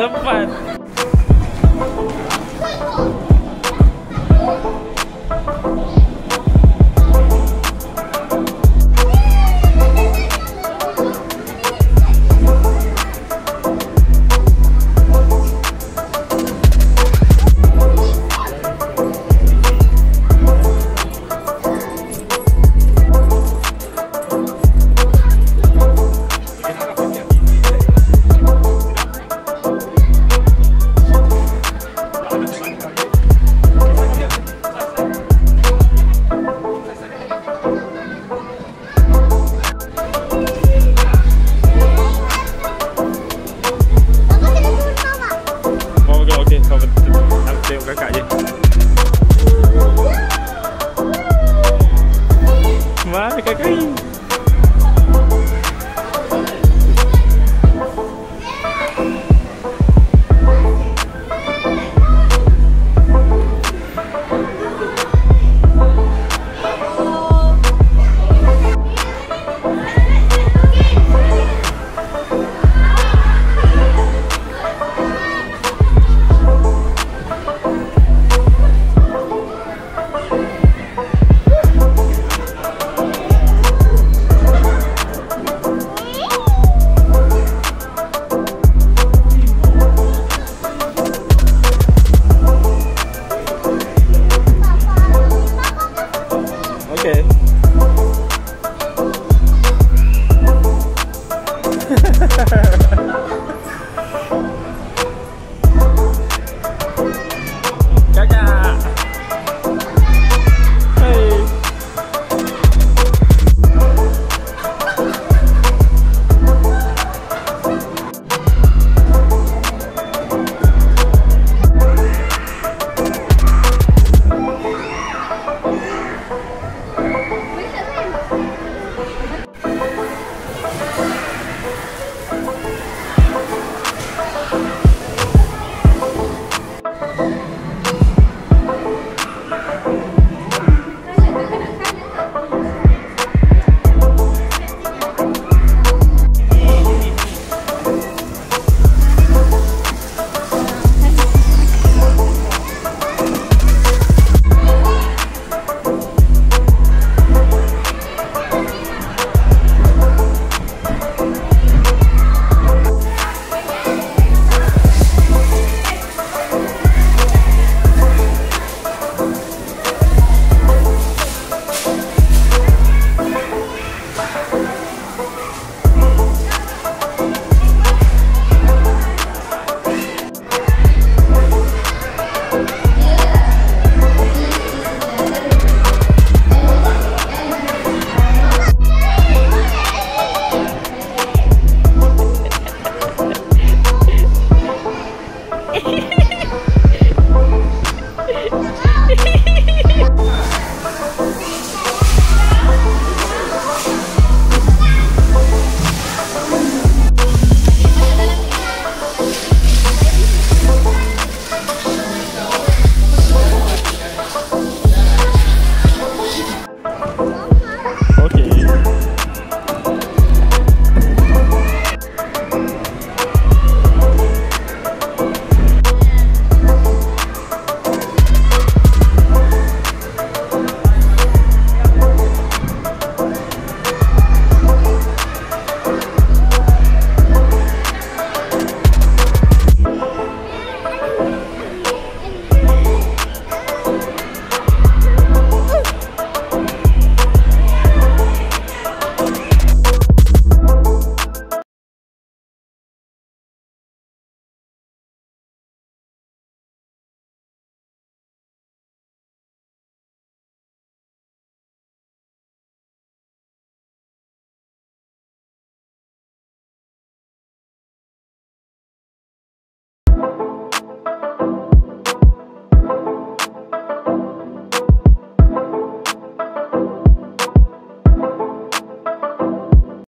的饭 Okay.